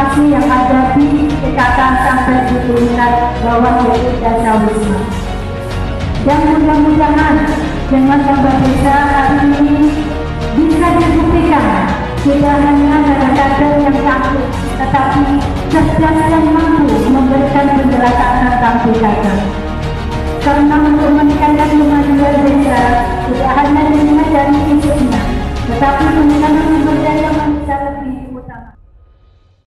menghadapi yang sampai di tingkat bawah yaitu desa wisma. Dan mudah-mudahan dengan tambah desa hari ini bisa dibuktikan tidak hanya ada kader yang takut, tetapi cerdas yang mampu memberikan penjelasan tentang pilkada. Karena untuk meningkatkan kemajuan desa tidak hanya dilihat dari fisiknya, tetapi dengan sumber daya manusia lebih